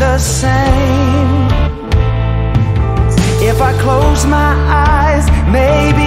the same. If I close my eyes, maybe